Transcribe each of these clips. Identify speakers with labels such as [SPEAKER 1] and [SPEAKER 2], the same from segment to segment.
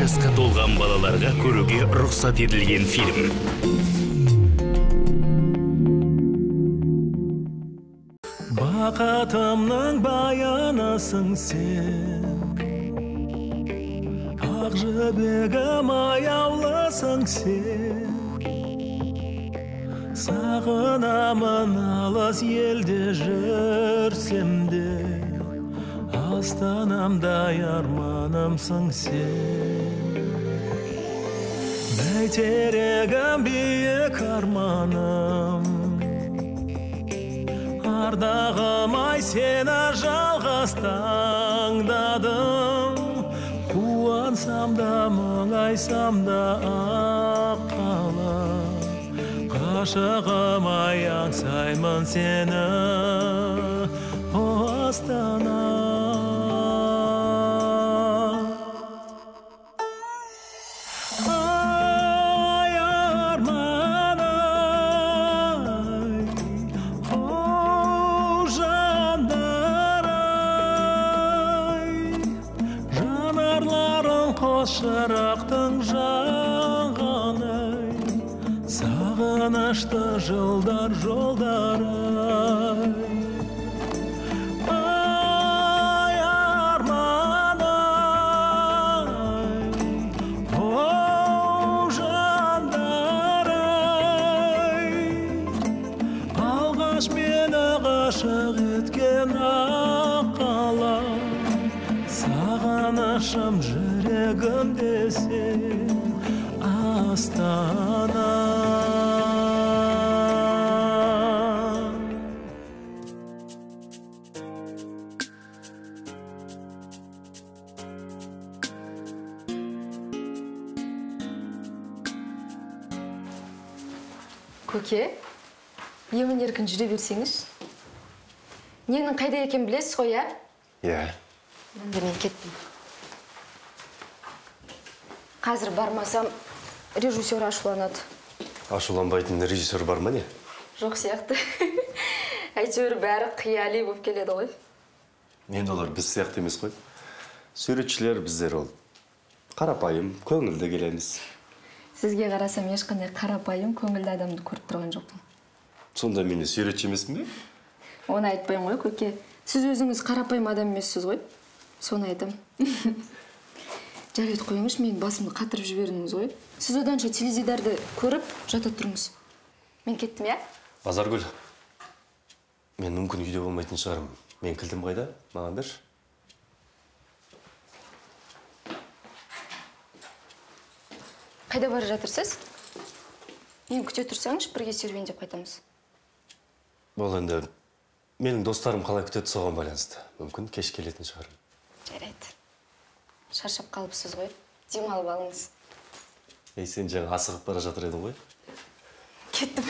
[SPEAKER 1] жасқа толған балаларға көруге рұқсат етілген фильм.
[SPEAKER 2] Бақытымның баянысың сен. Ақ жібегім аяулысың сен. Сағынамын алыс елде жүрсем де астанамдай арманымсың сен. Бәйтерегім биік арманым ардағым ай сені жалғыз таңдадым қуансам да мұңайсам да ақ қалам ғашығым ай аңсаймын сені о астана қос шырақтың жанғаны сағынышты жылдар жолдары.
[SPEAKER 3] Еркін жүре берсеңіз. Ненің қайда екенін білесіз ғой иә?
[SPEAKER 4] Иә.
[SPEAKER 3] Енді мен кеттім. Қазір бармасам режиссер ашуланады.
[SPEAKER 4] Ашуланбайтын режиссер бар ма не?
[SPEAKER 3] Жоқ сияқты. Әйтеуір бәрі қияли болып келеді ғой.
[SPEAKER 4] Енді олар біз сияқты емес қой. Суретшілер біздер ол. Қарапайым көңілді келеміз.
[SPEAKER 3] Сізге қарасам ешқандай қарапайым көңілді адамды көріп тұрған жоқпын.
[SPEAKER 4] Сонда мен не суретші емеспін бе?
[SPEAKER 3] Оны айтпаймын ғой көке. Сіз өзіңіз қарапайым адам емессіз ғой. Соны айтамын жарайды қойыңызшы менің басымды қатырып жібердіңіз ғой. Сіз оданша теледидарды көріп жата тұрыңыз. Мен кеттім иә?
[SPEAKER 4] Базаргүл мен мүмкін үйде болмайтын шығармын. Мен кілтім қайда? Маған берші.
[SPEAKER 3] Қайда бара жатырсыз? Мені күте тұрсаңызшы бірге серуендеп қайтамыз.
[SPEAKER 4] Ол енді менің достарым қалай күтеді соған байланысты. Мүмкін кеш келетін шығармын
[SPEAKER 3] жарайды. Шаршап қалыпсыз ғой. Демалып алыңыз.
[SPEAKER 4] Ей сен жаңа асығып бара жатыр едің ғой.
[SPEAKER 3] Кеттім.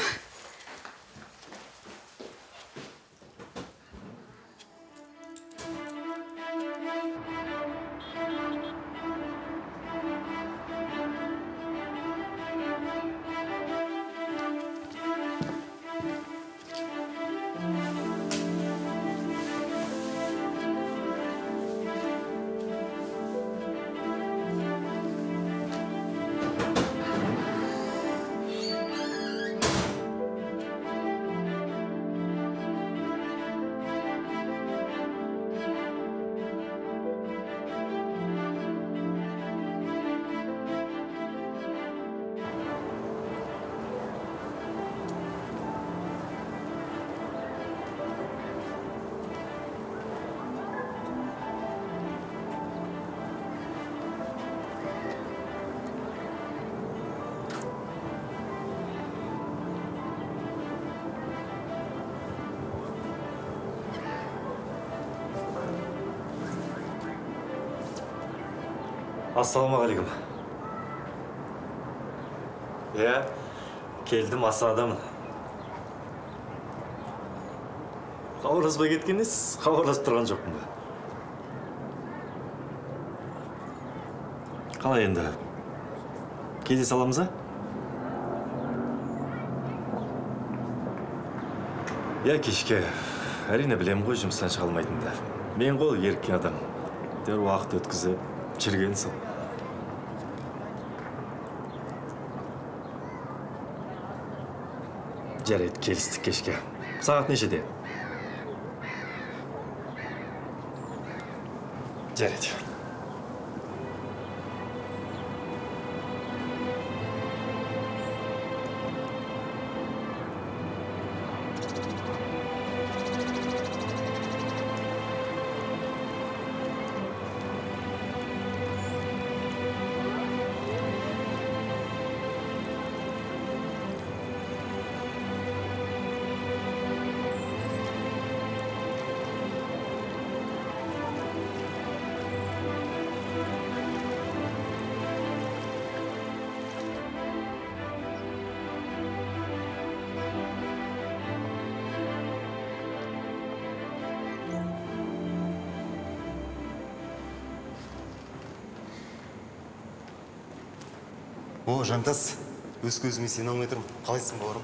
[SPEAKER 5] Ассалаумағалейкум. Иә келдім асадамын хабарласпай кеткеніз хабарласып тұрған жоқпын ба? Қалай енді? Кездесе аламыз а? Иә кешке. Әрине білемін ғой жұмыстан шыға алмайтынымды. Мен ғой еріккен адам. Әйтеуір уақыт өткізіп жүрген
[SPEAKER 4] жарайды келістік кешке сағат нешеде жарайды
[SPEAKER 6] жантас. Өз көзіме сене алмай тұрмын қалайсың бауырым?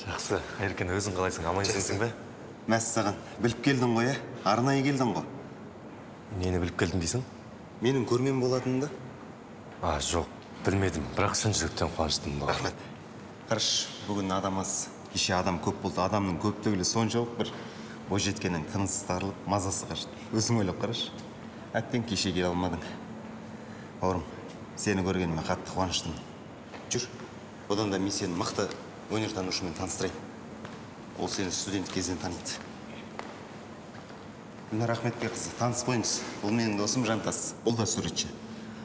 [SPEAKER 4] Жақсы. Еркен өзің қалайсың. Аман есенсің бе?
[SPEAKER 6] Мәссаған біліп келдің ғой иә арнайы келдің ғой.
[SPEAKER 4] Нені біліп келдің дейсің?
[SPEAKER 6] Менің көрмем болатыныңды
[SPEAKER 4] а жоқ. Білмедім. Бірақ шын жүректен қуаныштымын бауырым.
[SPEAKER 6] Рахмет. Қарашы бүгін адам аз. Кеше адам көп болды. Адамның көптігілі соншалық бір бойжеткеннің тынысы тарылып мазасы қашты. Өзің ойлап қарашы. Әттең кеше келе алмадың. Бауырым сені көргеніме қатты қуаныштымын. Жүр. Одан да мен сені мықты өнертанушымен таныстырайын. Ол сені студент кезден таниды. Гүлнар ахметбекқызы таныс қойыңыз. Бұл менің досым жантас. Бұл да суретші.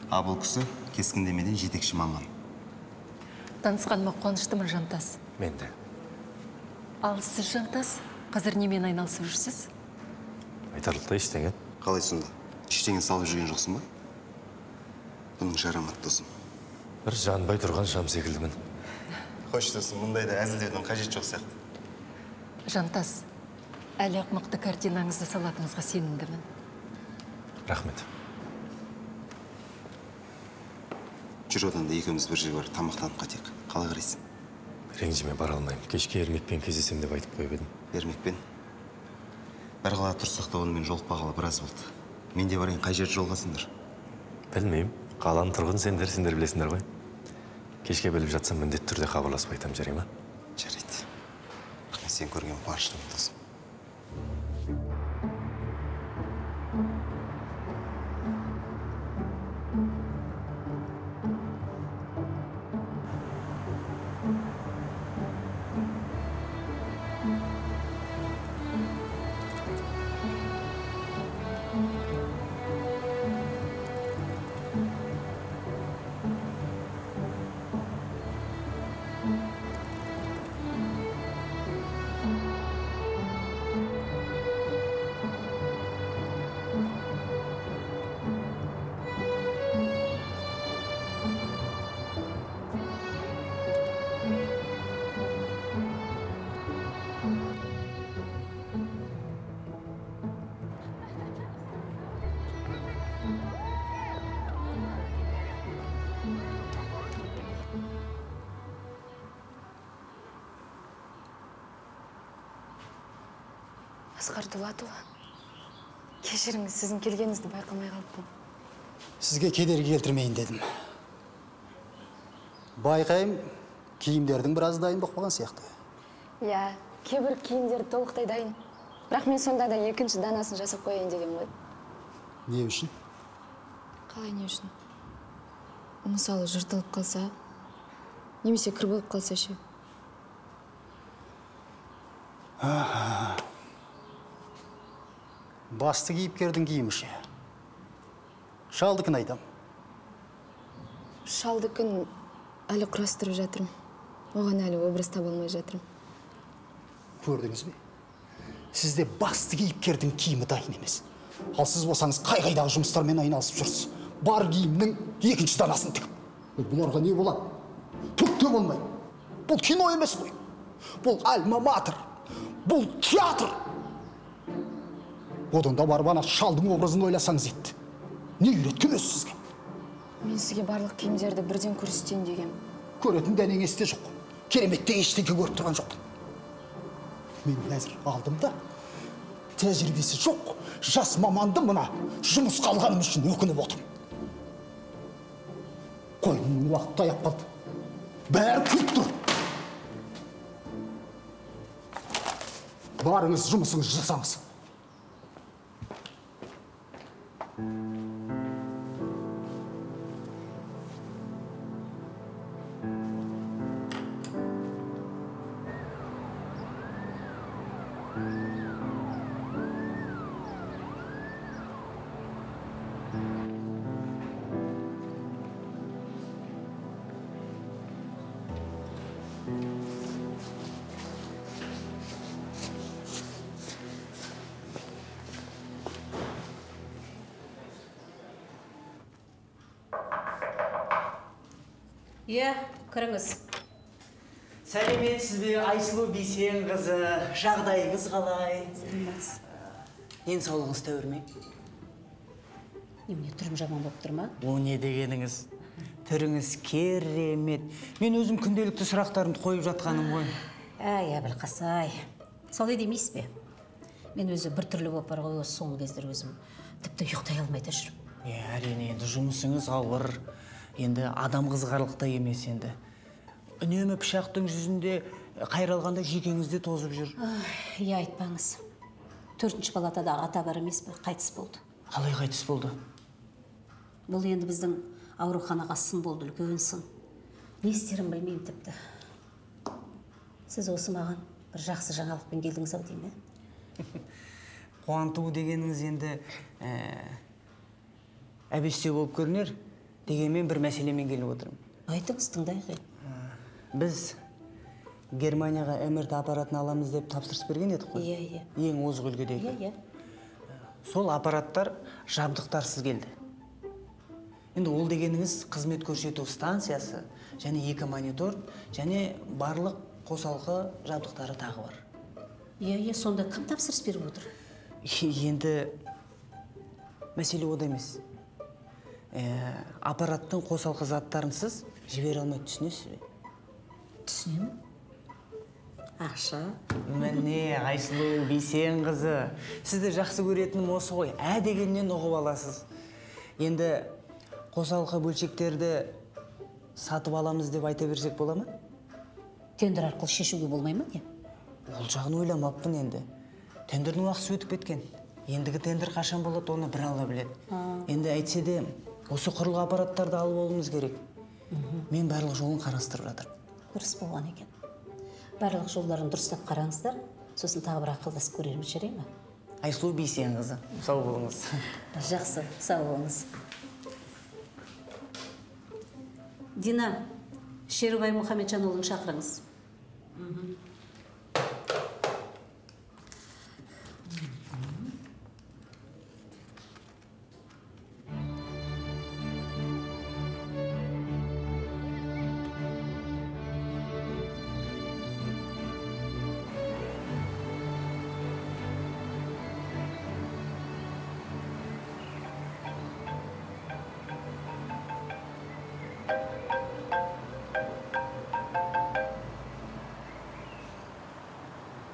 [SPEAKER 6] А бұл кісі кескіндемеден жетекші маман.
[SPEAKER 7] Танысқаныма қуаныштымын жантас.
[SPEAKER 4] Мен де.
[SPEAKER 7] Ал сіз жантас қазір немен айналысып жүрсіз?
[SPEAKER 4] Айтарлықтай ештеңе.
[SPEAKER 6] Қалай сонда? Ештеңе салып жүрген жоқсың ба? Бұның жарамат досым.
[SPEAKER 4] Бір жанбай тұрған шам секілдімін.
[SPEAKER 6] Қош досым мұндайда әзілдеудің қажеті жоқ сияқты.
[SPEAKER 7] Жантас әлі ақ мықты картинаңызды салатыныңызға сенімдімін.
[SPEAKER 4] Рахмет.
[SPEAKER 6] Жүр одан да екеуміз бір жерге барып тамақтанып қайтайық. Қалай қарайсың?
[SPEAKER 4] Ренжіме бара алмаймын. Кешке ермекпен кездесемін деп айтып қойып едім.
[SPEAKER 6] Ермекпен? Бір қалада тұрсақ та онымен жолықпағалы біраз болды. Мен де барайын қай жерде жолығасыңдар
[SPEAKER 4] білмеймін. Қаланың тұрғын сендер сендер білесіңдер ғой. Кешке біліп жатсам міндетті түрде хабарласып айтамын жарай ма?
[SPEAKER 6] Жарайды. Сені көргеніме қуаныштымын досым.
[SPEAKER 3] Дулатұлы кешіріңіз сіздің келгеніңізді байқамай қалыппын.
[SPEAKER 8] Сізге кедергі келтірмейін дедім. Байқаймын киімдердің біразы дайын болып қалған сияқты.
[SPEAKER 3] Иә кейбір киімдер толықтай дайын. Бірақ мен сонда да екінші данасын жасап қояйын деген ғой.
[SPEAKER 8] Не үшін?
[SPEAKER 3] Қалай не үшін? Мысалы жыртылып қалса немесе кір болып қалса ше?
[SPEAKER 8] Басты кейіпкердің киімі ше шалдікін айтам.
[SPEAKER 3] Шалдыкін әлі құрастырып жатырмын оған әлі образ таба алмай жатырмын
[SPEAKER 8] көрдіңіз бе? Сізде басты кейіпкердің киімі дайын емес. Ал сіз болсаңыз қай қайдағы жұмыстармен айналысып жүрсіз. Бар киімнің екінші данасын тігіп. Бұларға не болады түк те болмайды бұл кино емес қой. Бұл альма матер бұл театр. Одан да барып ана шалдың образын ойласаңыз еді не үйреткен өзі сізге
[SPEAKER 3] мен сізге барлық киімдерді бірден көрсетейін дегем
[SPEAKER 8] көретін дәнеңесі де жоқ кереметтей ештеңе көріп тұрған жоқпын мен қазір алдымда тәжірибесі жоқ жас маманды мына жұмысқа алғаным үшін өкініп отырмын. Қойылымның уақыты аяп қалды бәрі күйіп тұр барыңыз жұмысыңызды жасаңыз
[SPEAKER 9] кіріңіз
[SPEAKER 10] сәлеметсіз бе айсұлу бейсенқызы жағдайыңыз қалай денсаулығыңыз тәуір ме?
[SPEAKER 9] Немене түрім жаман болып тұр ма?
[SPEAKER 10] О не дегеніңіз? Түріңіз керемет. Мен өзім күнделікті сұрақтарымды қойып жатқаным ғой.
[SPEAKER 9] Әй әбілқасай. Солай демейсіз бе? Мен өзі біртүрлі болып бар ғой осы соңғы кездері өзім. Тіпті ұйықтай алмай да жүрмін
[SPEAKER 10] иә әрине енді жұмысыңыз ауыр. Енді адам қызғарлықта емес енді. Үнемі пышақтың жүзінде қайралғанда жүйкеңіз де тозып жүр.
[SPEAKER 9] Иә айтпаңыз. Төртінші палатадағы ата бар емес пе? Қайтыс болды.
[SPEAKER 10] Қалай қайтыс болды?
[SPEAKER 9] Бұл енді біздің ауруханаға сын болды үлкен сын. Не істерін білмеймін тіпті. Сіз осы маған бір жақсы жаңалықпен келдіңіз ау деймін иә
[SPEAKER 10] қуанту дегеніңіз енді ә, әбестеу болып көрінер дегенмен бір мәселемен келіп отырмын.
[SPEAKER 9] Айтыңыз тыңдайық
[SPEAKER 10] біз германияға мрт аппаратын аламыз деп тапсырыс берген едік қой?
[SPEAKER 9] Иә иә.
[SPEAKER 10] Ең озық үлгідегі.
[SPEAKER 9] Иә иә.
[SPEAKER 10] Сол аппараттар жабдықтарсыз келді. Енді ол дегеніңіз қызмет көрсету станциясы және екі монитор және барлық қосалқы жабдықтары тағы бар.
[SPEAKER 9] Иә иә сонда кім тапсырыс беріп отыр?
[SPEAKER 10] Енді мәселе ода емес. Ә, аппараттың қосалқы заттарынсыз жібере алмайды түсінесіз бе?
[SPEAKER 9] Түсінемін. Ақша.
[SPEAKER 10] Міне айсұлу бейсенқызы сізді жақсы көретінім осы ғой. Ә дегеннен ұғып аласыз. Енді қосалқы бөлшектерді сатып аламыз деп айта берсек бола ма?
[SPEAKER 9] Тендер арқылы шешуге болмай ма не?
[SPEAKER 10] Ол жағын ойламаппын енді. Тендердің уақыты өтіп кеткен. Ендігі тендер қашан болады оны бір алла біледі. Енді әйтсе де осы құрылғы аппараттарды алып алуымыз керек. Мен барлық жолын қарастырып жатырмын.
[SPEAKER 9] Дұрыс болған екен. Барлық жолдарын дұрыстап қараңыздар сосын тағы бір ақылдасып көрерміз жарай ма
[SPEAKER 10] айсұлу бейсенқызы сау болыңыз.
[SPEAKER 9] Жақсы сау болыңыз. Дина шерубай мұхамеджанұлын шақырыңыз.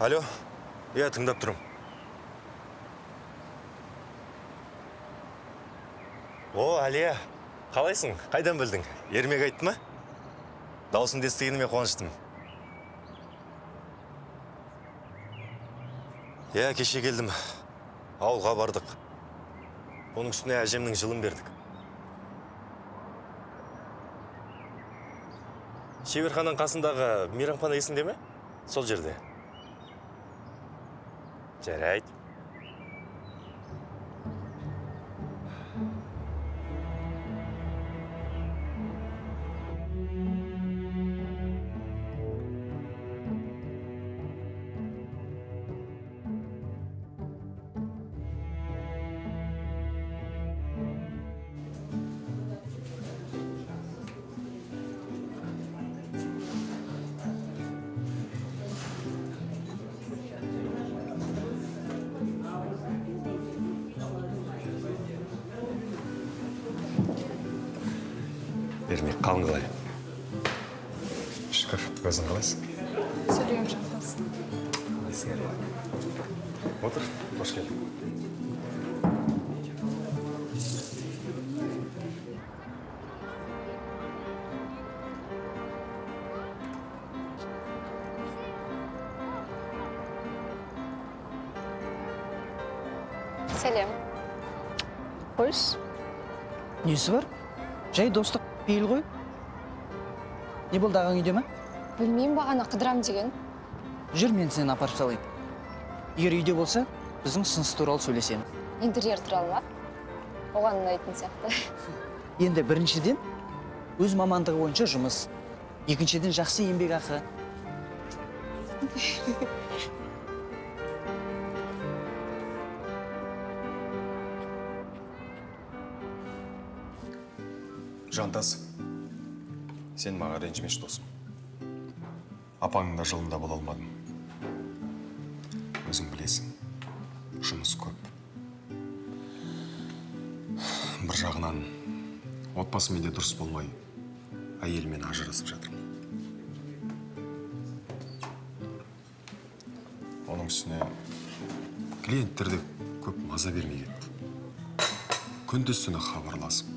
[SPEAKER 5] Алло? Иә тыңдап тұрмын. О әлия қалайсың? Қайдан білдің? Ермек айтты ма? Даусыңды естігеніме қуаныштымын. Иә кеше келдім. Ауылға бардық. Оның үстіне әжемнің жылын бердік. Шеберхананың қасындағы мейрамхана есіңде ме? Сол жерде. Жарайды
[SPEAKER 3] сәлем қойшы
[SPEAKER 10] несі бар жай достық пейіл ғой не болды ағаң үйде ма
[SPEAKER 3] білмеймін бағана қыдырам деген
[SPEAKER 10] жүр мен сені апарып салайын егер үйде болса біздің ұсыныс туралы сөйлесеміз
[SPEAKER 3] интерьер туралы ма оған ұнайтын сияқты
[SPEAKER 10] енді біріншіден өз мамандығы бойынша жұмыс екіншіден жақсы еңбекақы
[SPEAKER 6] жантас. Сен маған ренжімеші досым апаңның да жылында бола алмадым. Өзің білесің жұмыс көп. Бір жағынан отбасымен де дұрыс болмай әйеліммен ажырасып жатырмын оның үстіне клиенттер де көп маза бермей кетті. Күндіз түні хабарласып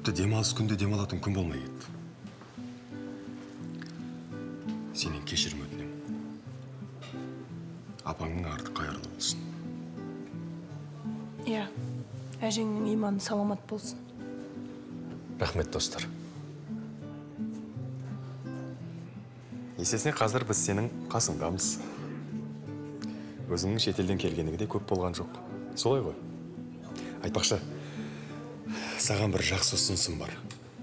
[SPEAKER 6] тіпті демалыс күнде демалатын күн болмай кетті сенен кешірім өтінемін апаңның арты қайырлы болсын
[SPEAKER 11] иә әжеңнің иманы саламат болсын
[SPEAKER 5] рахмет достар есесіне қазір біз сенің қасыңдамыз өзіңнің шетелден келгеніңе де көп болған жоқ солай ғой айтпақшы саған бір жақсы ұсынысым бар.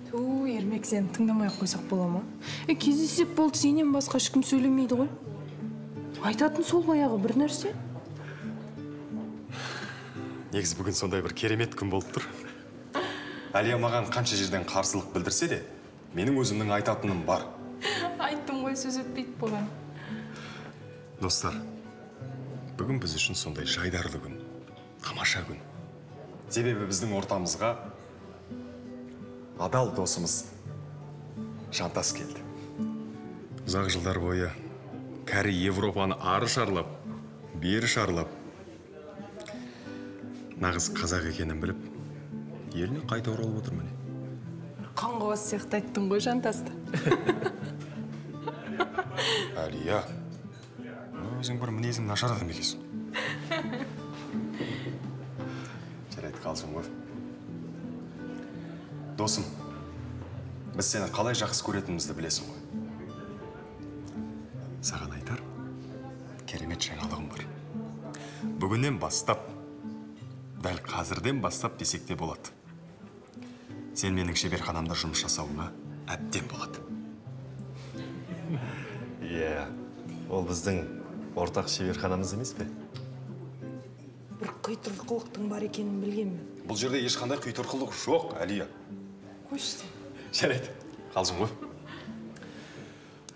[SPEAKER 11] Ту ермек сені тыңдамай ақ қойсақ бола ма? Е кездессек болды сенен басқа ешкім сөйлемейді ғой. Айтатын сол баяғы бір нәрсе.
[SPEAKER 5] Негізі бүгін сондай бір керемет күн болып тұр. Әлия маған қанша жерден қарсылық білдірсе де менің өзімнің айтатыным бар.
[SPEAKER 11] Айттым ғой сөз өтпейді бұған.
[SPEAKER 5] Достар бүгін біз үшін сондай жайдарлы күн тамаша күн. Себебі біздің ортамызға адал досымыз жантас келді. Ұзақ жылдар бойы кәрі европаны ары шарлап бері шарлап нағыз қазақ екенін біліп еліне қайта оралып отыр міне.
[SPEAKER 11] Қаңғыбас сияқты айттың ғой жантасты.
[SPEAKER 5] Әлия өзің бір мінезің нашар адам екенсің. Жарайды қалжың ғой. Досым біз сені қалай жақсы көретінімізді білесің ғой. Саған айтар. Керемет жаңалығым бар. Бүгіннен бастап дәл қазірден бастап десек те болады. Сен менің шеберханамда жұмыс жасауыңа әбден болады.
[SPEAKER 4] Иә ол біздің ортақ шеберханамыз емес пе?
[SPEAKER 11] Бір құйтырқылықтың бар екенін білгенмін.
[SPEAKER 5] Бұл жерде ешқандай құйтырқылық жоқ әлия. Жарайды қалжың ғой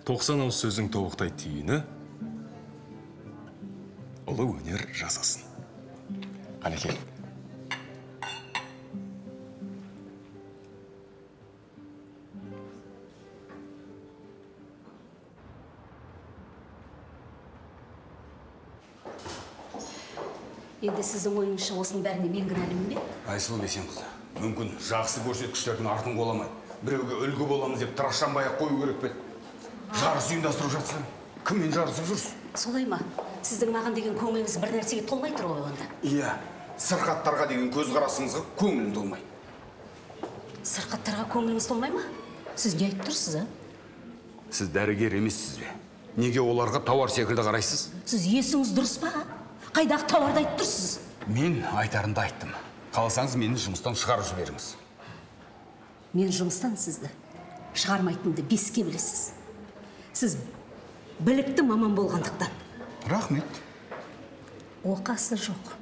[SPEAKER 5] тоқсан ауыз сөздің тобықтай түйіні ұлы өнер жасасын қанекей
[SPEAKER 9] енді сіздің ойыңызша осының бәріне мен кінәлімін бе
[SPEAKER 12] айсұлу бейсенқызы мүмкін жақсы көрсеткіштердің артын қоламай біреуге үлгі боламыз деп тырақшанбай ақ қою керек пе? Жарыс ұйымдастырып жатсаң кіммен жарысып жүрсің?
[SPEAKER 9] Солай ма? Сіздің маған деген көңіліңіз бір нәрсеге толмай тұр ғой онда.
[SPEAKER 12] Иә сырқаттарға деген көзқарасыңызға көңілім толмайды.
[SPEAKER 9] Сырқаттарға көңіліңіз толмай ма? Сіз не айтып тұрсыз а?
[SPEAKER 12] Сіз дәрігер емессіз бе? Неге оларға тауар секілді қарайсыз?
[SPEAKER 9] Сіз есіңіз дұрыс па қайдағы тауарды айтып тұрсыз?
[SPEAKER 12] Мен айтарымды айттым. Қаласаңыз мені жұмыстан шығарып жіберіңіз.
[SPEAKER 9] Мен жұмыстан сізді шығармайтынымды беске білесіз. Сіз білікті маман болғандықтан.
[SPEAKER 12] Рахмет.
[SPEAKER 9] Оқасы жоқ.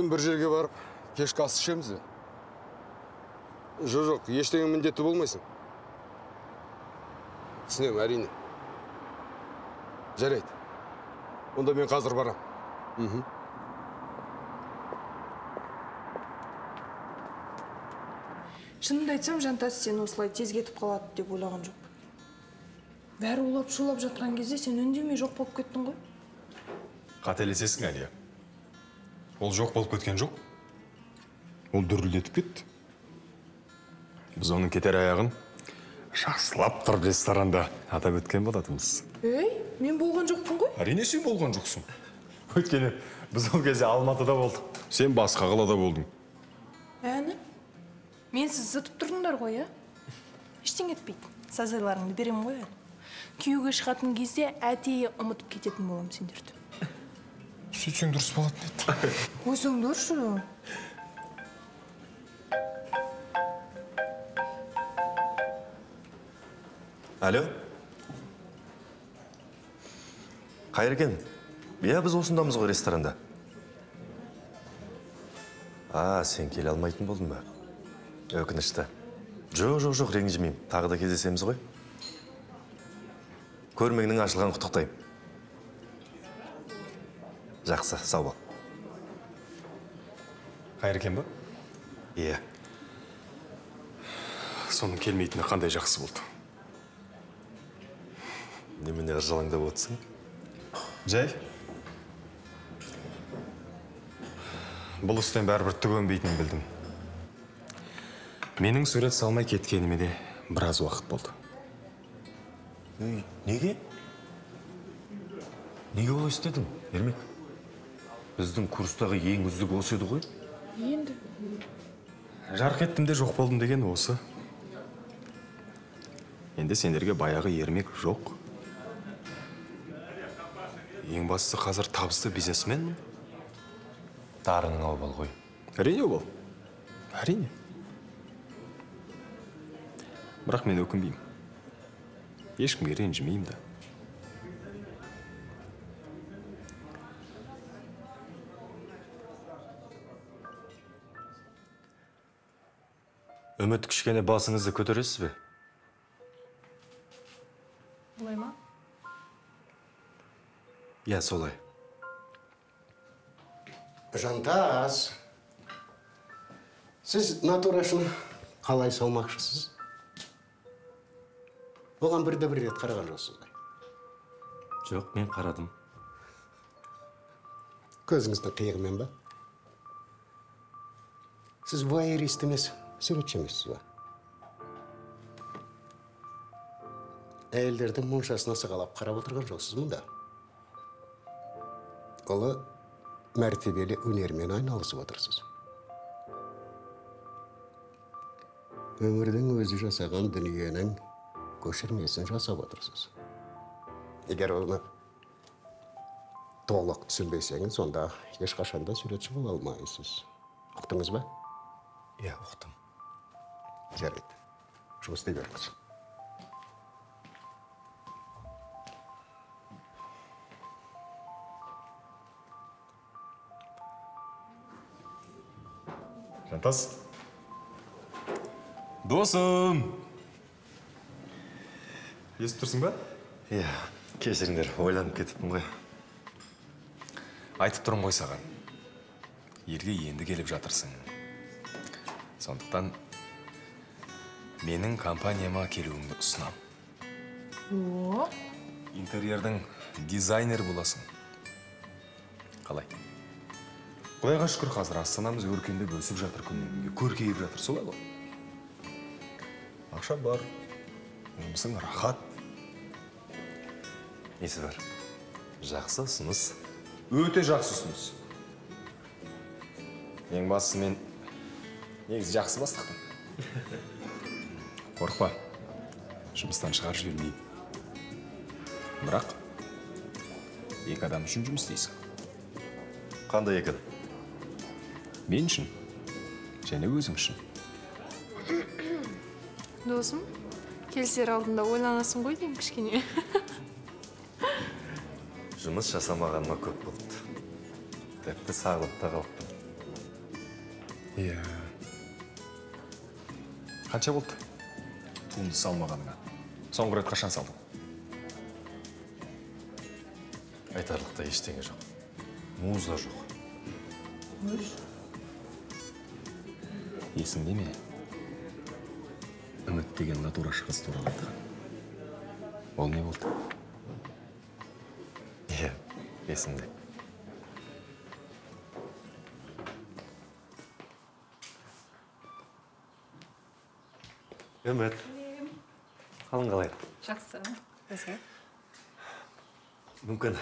[SPEAKER 12] бүгін бір жерге барып кешкі ас ішеміз бе? Жо жоқ ештеңе міндетті болмайсың. Түсінемін әрине. Жарайды. Онда мен қазір барам. мхм.
[SPEAKER 11] Шынымды айтсам жантас сен осылай тез кетіп қалады деп ойлаған жоқ. бәрі улап шулап жатқан кезде сен үндемей жоқ болып кеттің ғой.
[SPEAKER 5] Қателесесің әлия ол жоқ болып кеткен жоқ. Ол дүрілдетіп кетті. Біз оның кетер аяғын жақсылап тұрып ресторанда. Атап өткен болатынбыз.
[SPEAKER 11] Ей мен болған жоқпын ғой.
[SPEAKER 5] Әрине сен болған жоқсың. Өйткені біз ол кезде алматыда болдық. Сен басқа қалада болдың.
[SPEAKER 11] Әні? Мен сіз зытып тұрдыңдар ғой иә ештеңе етпейді. Сазайларыңды беремін ғой әлі күйеуге шығатын кезде әдейі ұмытып кететін боламын сендерді.
[SPEAKER 5] Сөйтсең дұрыс болатын еді
[SPEAKER 11] қойсаңдаршы
[SPEAKER 4] алло қайыркен иә біз осындамыз ғой ресторанда а сен келе алмайтын болдың ба өкінішті жоқ жоқ жоқ ренжімеймін тағы да кездесеміз ғой көрмеңнің ашылғанын құттықтаймын жақсы сау бол.
[SPEAKER 5] Қайыркен ба?
[SPEAKER 4] Иә.
[SPEAKER 5] Соның келмейтіні қандай жақсы болды?
[SPEAKER 4] Немене ыржалаңдап отырсың?
[SPEAKER 5] Жай. Бұл істен бәрібір түк өнбейтінін білдім. Менің сурет салмай кеткеніме де біраз уақыт болды.
[SPEAKER 4] Неге? Неге олай істедің ермек? Біздің курстағы ең үздік осы еді ғой.
[SPEAKER 11] Енді?
[SPEAKER 5] Жарқ еттім де жоқ болдым деген осы. Енді сендерге баяғы ермек жоқ. Ең бастысы қазір табысты бизнесменмін
[SPEAKER 4] дарының обал ғой.
[SPEAKER 5] Әрине ол әрине. Бірақ мен өкінбеймін. Ешкімге ренжімеймін да.
[SPEAKER 4] Үміт кішкене басыңызды көтересіз бе
[SPEAKER 11] былай ма
[SPEAKER 4] иә солай
[SPEAKER 13] жантас сіз натурашын қалай салмақшысыз оған бірде бір рет қараған жоқсыз ғой
[SPEAKER 4] жоқ мен қарадым
[SPEAKER 13] көзіңіздің қиығымен ба сіз вуайерист емес суретші емессіз ба әйелдердің моншасына сығалап қарап отырған жоқсыз мұнда ұлы мәртебелі өнермен айналысып отырсыз өмірдің өзі жасаған дүниенің көшірмесін жасап отырсыз егер оны толық түсінбесеңіз онда ешқашан да суретші бола алмайсыз ұқтыңыз ба
[SPEAKER 4] иә ұқтым
[SPEAKER 13] жарайды жұмыс істей беріңіз
[SPEAKER 5] жантас досым естіп тұрсың ба
[SPEAKER 4] иә кешіріңдер ойланып кетіппін ғой.
[SPEAKER 5] Айтып тұрмын ғой саған. Елге енді келіп жатырсың. Сондықтан менің компанияма келуіңді ұсынамын
[SPEAKER 11] о!
[SPEAKER 5] Интерьердің дизайнері боласың. Қалай? Құдайға шүкір қазір астанамыз өркендеп өсіп жатыр күннен күнге көркейіп жатыр. Солай ғой. Ақша бар жұмысың рахат.
[SPEAKER 4] Несі бар? Жақсы ұсыныс.
[SPEAKER 5] Өте жақсы ұсыныс. Ең бастысы мен негізі жақсы бастықпын қорықпа жұмыстан шығарып жібермеймін бірақ екі адам үшін жұмыс істейсің
[SPEAKER 4] қандай екі адам
[SPEAKER 5] мен үшін және өзің үшін
[SPEAKER 11] досым келісер алдында ойланасың ғой деймін кішкене
[SPEAKER 4] жұмыс жасамағаныма көп болды тіпті сағынып та қалыппын
[SPEAKER 5] иә қанша болды туынды салмағаныңа соңғы рет қашан салдың?
[SPEAKER 4] Айтарлықтай ештеңе жоқ. Муза жоқ.
[SPEAKER 5] Есіңде ме? Үміт деген натурашы қыз туралы айтқан. Ол не болды?
[SPEAKER 4] Иә есімде үміт. Қалың қалай
[SPEAKER 14] жақсы. Өзі
[SPEAKER 4] мүмкін.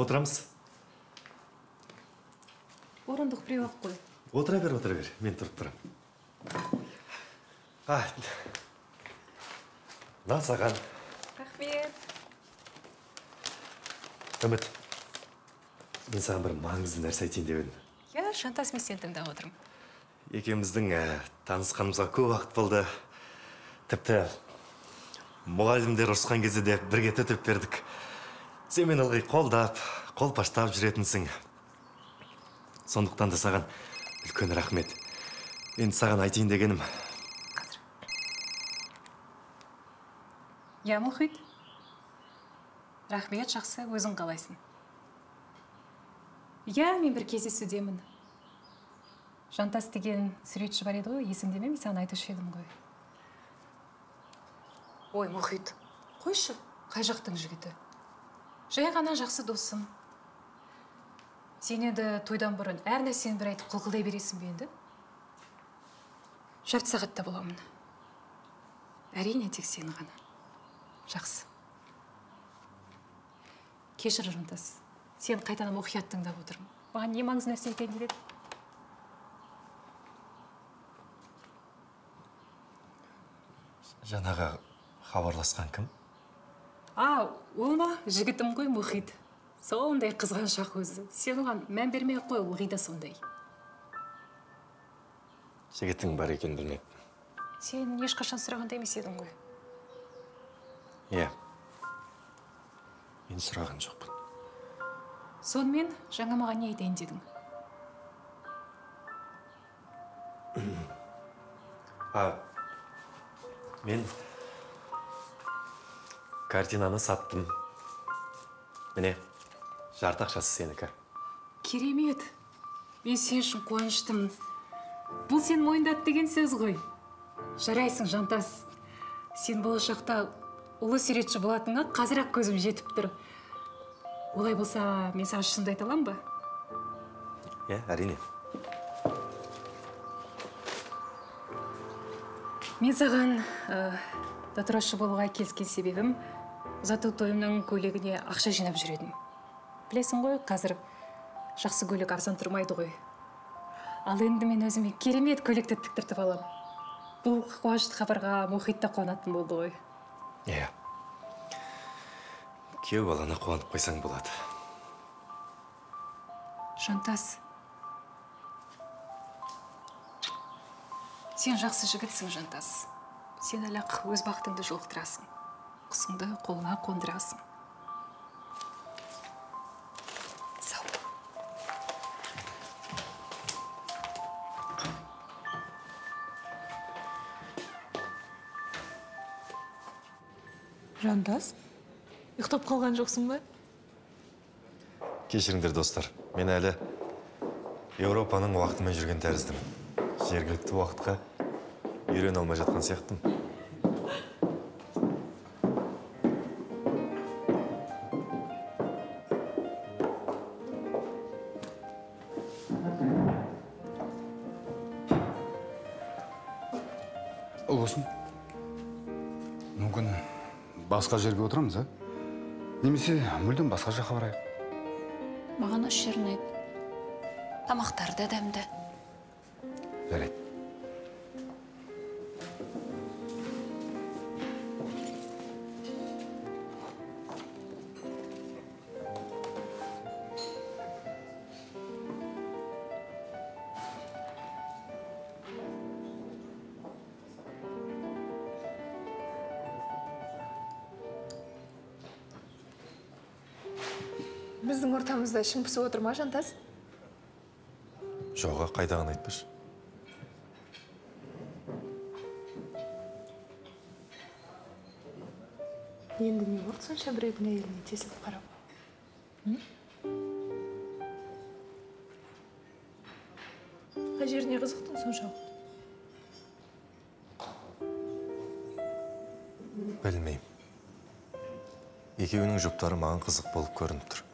[SPEAKER 4] Отырамыз.
[SPEAKER 14] Орындық біреу ақ қой.
[SPEAKER 4] Отыра бер отыра бер. Мен тұрып тұрамын а мынау саған.
[SPEAKER 14] Рахмет.
[SPEAKER 4] Үміт мен саған бір маңызды нәрсе айтайын деп едім.
[SPEAKER 14] Иә жантас мен сені тыңдап отырмын.
[SPEAKER 4] Екеуміздің ә, танысқанымызға көп уақыт болды. Тіпті мұғалімдер ұрысқан кезде де бірге төтеп бердік. Сен мені ылғи қолдап қолпаштап жүретінсің. Сондықтан да саған үлкен рахмет. Енді саған айтайын дегенім.
[SPEAKER 14] Иә мұхит. Рахмет жақсы өзің қалайсың. Иә мен бір кездесудемін. Жантас деген суретші бар еді ғой есіңде ме? Мен саған айтушы едім ғой. Ой мұхит қойшы қай жақтың жігіті? Жай ғана жақсы досым. Сен енді тойдан бұрын әр нәрсені бір айтып қылқылдай бересің бе енді? Жарты сағатта боламын. Әрине тек сені ғана. Жақсы. Кешір жантас сен қайтадан мұқият тыңдап отырмын. Маған не маңызды нәрсе айтайын деп
[SPEAKER 4] жаңағы хабарласқан кім?
[SPEAKER 14] А ол ма? Жігітім ғой мұхит. Сондай қызғаншақ өзі. Сен оған мән бермей ақ қой ылғи да сондай.
[SPEAKER 4] Жігітің бар екенін білмеппін
[SPEAKER 14] сен ешқашан сұраған да емес едің ғой.
[SPEAKER 4] Иә. Мен сұраған жоқпын.
[SPEAKER 14] Сонымен жаңа маған не айтайын дедің?
[SPEAKER 4] А мен картинаны саттым міне жарты ақшасы сенікі
[SPEAKER 14] керемет мен сен үшін қуаныштымын бұл сені мойындады деген сөз ғой жарайсың жантас сен болашақта ұлы суретші болатыныңа қазір ақ көзім жетіп тұр олай болса мен саған шынымды айта аламын ба
[SPEAKER 4] иә әрине
[SPEAKER 14] мен саған ә, натурашы болуға келіскен себебім ұзату тойымның көйлегіне ақша жинап жүр едім білесің ғой қазір жақсы көйлек арзан тұрмайды ғой. Ал енді мен өзіме керемет көйлекті тіктіртіп аламын бұл қуанышты хабарға мұхит та қуанатын болды ғой.
[SPEAKER 4] Иә. Күйеу баланы қуанып қойсаң болады.
[SPEAKER 14] Жантас. Сен жақсы жігітсің жантас. Сен әлі ақ өз бақытыңды жолықтырасың. Құсыңды қолыңа қондырасың сау
[SPEAKER 11] жантас ұйықтап қалған жоқсың ба?
[SPEAKER 4] Кешіріңдер достар. Мен әлі еуропаның уақытымен жүрген тәріздімін. Жергілікті уақытқа үйрене алмай жатқан сияқтымын.
[SPEAKER 12] Ұлғысын мүмкін басқа жерге отырамыз а немесе мүлдем басқа жаққа барайық
[SPEAKER 7] маған осы жер ұнайды тамақтары да дәмді
[SPEAKER 12] жарайды
[SPEAKER 11] ішің пысып отыр ма жантас?
[SPEAKER 4] Жоға қайдағыны айтпашы.
[SPEAKER 11] Енді не болды сонша біреудің әйеліне тесіліп қарап? Қай жеріне қызықтың соншалықты
[SPEAKER 4] білмеймін. Екеуінің жұптары маған қызық болып көрініп тұр.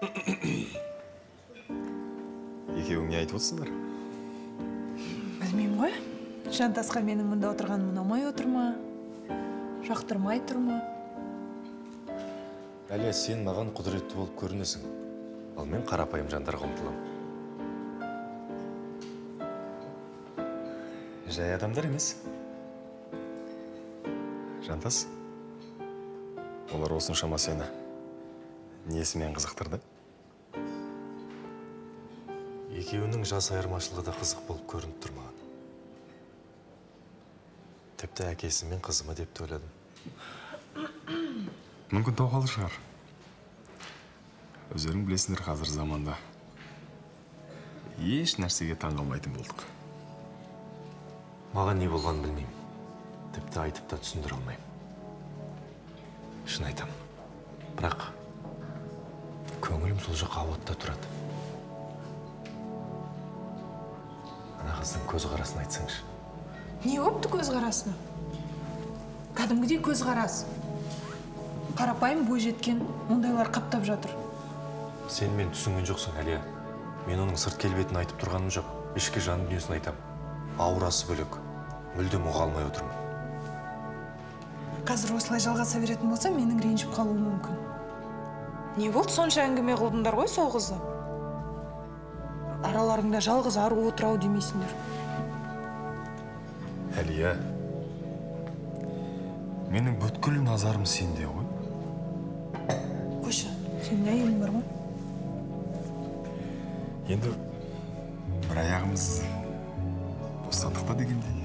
[SPEAKER 5] екеуің не айтып отырсыңдар?
[SPEAKER 11] Білмеймін ғой. Жантасқа менің мұнда отырғаным ұнамай отыр ма? Жақтырмай тұр ма?
[SPEAKER 4] Әлия сен маған құдіретті болып көрінесің. Ал мен қарапайым жандарға ұмтыламын
[SPEAKER 5] жай адамдар емес. Жантас олар осыншама сені несімен қызықтырды?
[SPEAKER 4] Екеуінің жас айырмашылығы да қызық болып көрініп тұр маған. Тіпті әкесі мен қызымы деп те ойладым.
[SPEAKER 5] Мүмкін тоқалы шығар. Өздерің білесіңдер қазір заманда. Еш нәрсеге таңғалмайтын болдық.
[SPEAKER 4] Маған не болғанын білмеймін. Тіпті айтып та түсіндіре алмаймын. Шын айтамын. Бірақ көңілім сол жаққа ауытта тұрады. Қыздың көзқарасын айтсаңшы.
[SPEAKER 11] Не болыпты көзқарасына кәдімгідей көзқарас қарапайым бойжеткен ондайлар қаптап жатыр.
[SPEAKER 4] Сен мені түсінген жоқсың әлия. Мен оның сырт келбетін айтып тұрғаным жоқ. Ішкі жан дүниесін айтамын аурасы бөлек. Мүлдем ұға алмай отырмын.
[SPEAKER 11] Қазір осылай жалғаса беретін болса менің ренжіп қалуым мүмкін. Не болды сонша әңгіме қылдыңдар ғой сол қызды араларыңда жалғыз ару отыр ау демейсіңдер.
[SPEAKER 5] Әлия менің бүткіл назарым сенде ғой.
[SPEAKER 11] Қойшы сенің әйелің бар ма?
[SPEAKER 5] Енді бір аяғымыз бостандықта дегендей.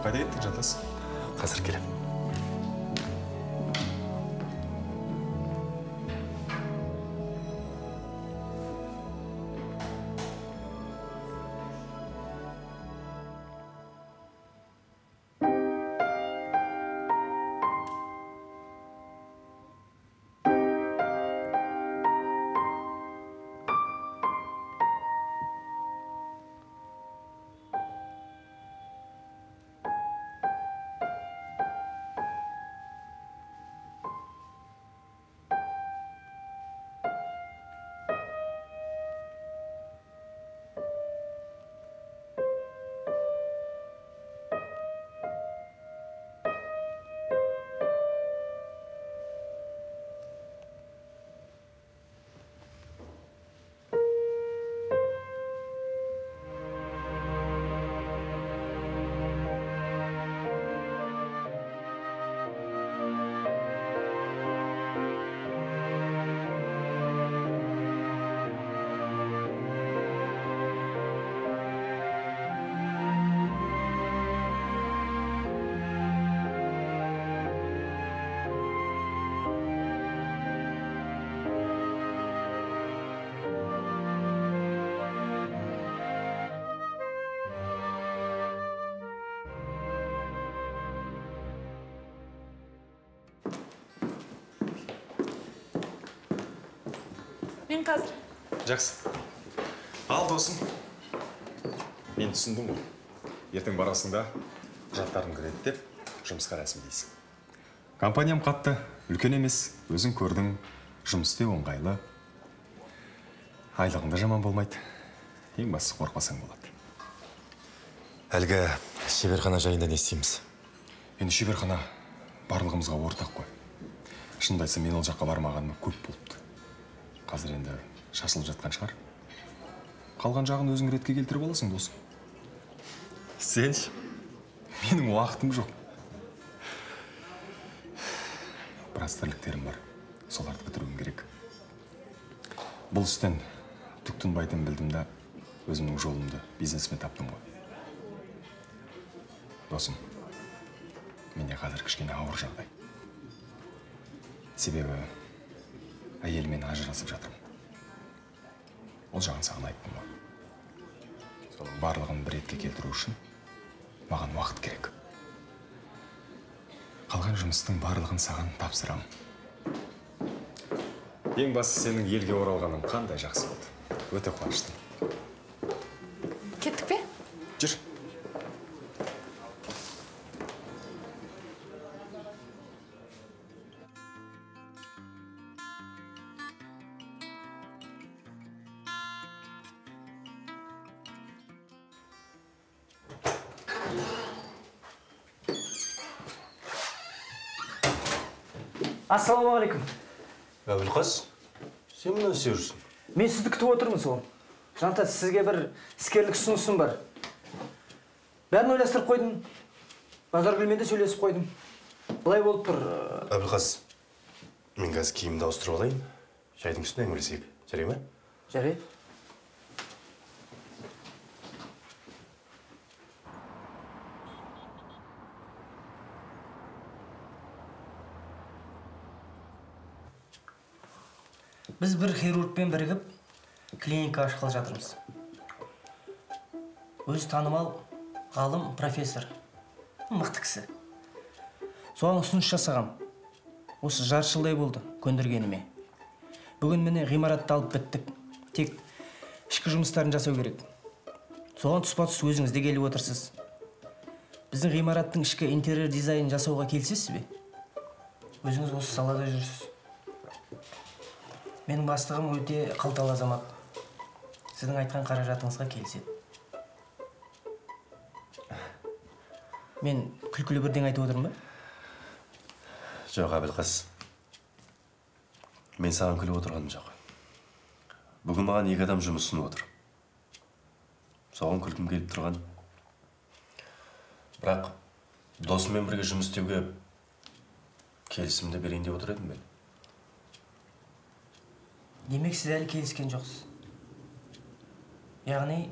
[SPEAKER 5] Қайда кеттің жантас
[SPEAKER 4] қазір келемін.
[SPEAKER 11] Мен қазір.
[SPEAKER 5] Жақсы. Ал досым мен түсіндім ғой. Ертең барасың да құжаттарың кіреді деп жұмысқа рәсімдейсің. Компаниям қатты үлкен емес өзің көрдің жұмыс істеу ыңғайлы. Айлығың да жаман болмайды. Ең бастысы қорықпасаң болады.
[SPEAKER 4] Әлгі шеберхана жайында не істейміз?
[SPEAKER 5] Енді шеберхана барлығымызға ортақ қой. Шынымды айтсам мен ол жаққа бармағаныма көп болыпты. Қазір енді шашылып жатқан шығар. Қалған жағын өзің ретке келтіріп аласың досым.
[SPEAKER 4] Сен
[SPEAKER 5] менің уақытым жоқ. Біраз тірліктерім бар. Соларды бітіруім керек. Бұл істен түк тынбайтынын білдім да өзімнің жолымды бизнесмен таптым ғой. Досым менде қазір кішкене ауыр жағдай. Себебі әйеліммен ажырасып жатырмын ол жағын саған айттым ғой соның барлығын бір ретке келтіру үшін маған уақыт керек. Қалған жұмыстың барлығын саған тапсырамын ең бастысы сенің елге оралғаның қандай жақсы болды? Өте қуаныштымын.
[SPEAKER 10] Ассалаумағалейкум
[SPEAKER 4] әбілқас сен мына істеп жүрсің?
[SPEAKER 10] Мен сізді күтіп отырмын сол. Жантас сізге бір іскерлік ұсынысым бар. Бәрін ойластырып қойдым. Базаргүлмен де сөйлесіп қойдым. Былай болып тұр э,
[SPEAKER 4] әбілқас мен қазір киімімді ауыстырып алайын. Шайдың үстіне әңгімелесейік. Жарай ма?
[SPEAKER 10] Жарайды біз бір хирургпен бірігіп клиника ашқалы жатырмыз. Өзі танымал ғалым профессор. Мықты кісі. Соған ұсыныс жасағам. Осы жарты жылдай болды көндіргеніме. Бүгін міне ғимаратты алып біттік. Тек ішкі жұмыстарын жасау керек. Соған тұспа тұс өзіңіз де келіп отырсыз. Біздің ғимараттың ішкі интерьер дизайнын жасауға келісесіз бе? Өзіңіз осы салада жүрсіз. Менің бастығым өте қалталы азамат. Сіздің айтқан қаражатыңызға келіседі. Мен күлкілі бірдеңе айтып отырмын ба?
[SPEAKER 4] Жоқ әбілқас мен саған күліп отырғаным жоқ. Бүгін маған екі адам жұмыс ұсынып отыр. Соған күлкім келіп тұрған бірақ досыммен бірге жұмыс істеуге келісімді берейін деп отыр едім мен
[SPEAKER 10] демек сіз әлі келіскен жоқсыз. Яғни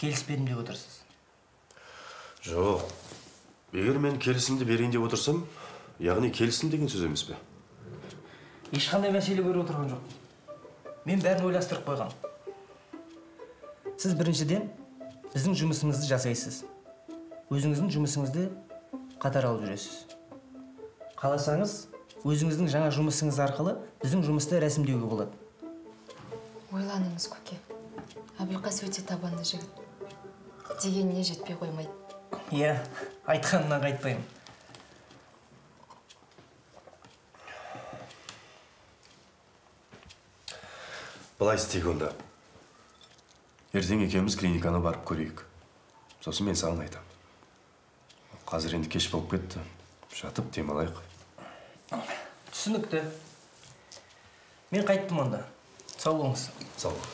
[SPEAKER 10] келіспедім деп отырсыз.
[SPEAKER 4] Жоқ. Егер мен келісімді берейін деп отырсам яғни келістім деген сөз емес пе?
[SPEAKER 10] Ешқандай мәселе көріп отырған жоқ мен бәрін ойластырып қойғам. Сіз біріншіден біздің жұмысымызды жасайсыз. Өзіңіздің жұмысыңызды қатар алып жүресіз. Қаласаңыз өзіңіздің жаңа жұмысыңыз арқылы біздің жұмысты рәсімдеуге болады.
[SPEAKER 2] Ойланыңыз көке. Әбілқас өте табанды жігіт. Дегеніне жетпей қоймайды
[SPEAKER 10] иә айтқанынан қайтпаймын.
[SPEAKER 4] Былай істейік онда. Ертең екеуміз клиниканы барып көрейік. Сосын мен саған айтамын. Қазір енді кеш болып кетті. Жатып демалайық.
[SPEAKER 10] Түсінікті. Мен қайттым онда. Сау болыңыз.
[SPEAKER 4] Сау бол.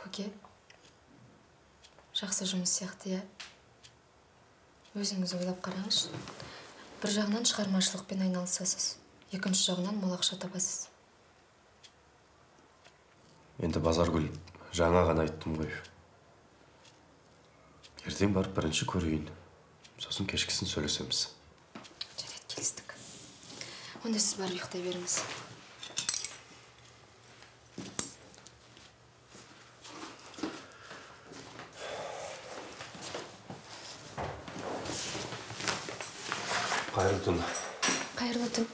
[SPEAKER 2] Көке жақсы жұмыс сияқты иә? Өзіңіз ойлап қараңызшы. Бір жағынан шығармашылықпен айналысасыз екінші жағынан мол ақша табасыз.
[SPEAKER 4] Енді базаргүл жаңа ғана айттым ғой. Ертең барып бірінші көрейін. Сосын кешкісін сөйлесеміз.
[SPEAKER 2] Жарайды келістік. Онда сіз барып ұйықтай беріңіз.
[SPEAKER 4] Қайырлы түн
[SPEAKER 2] қайырлы түн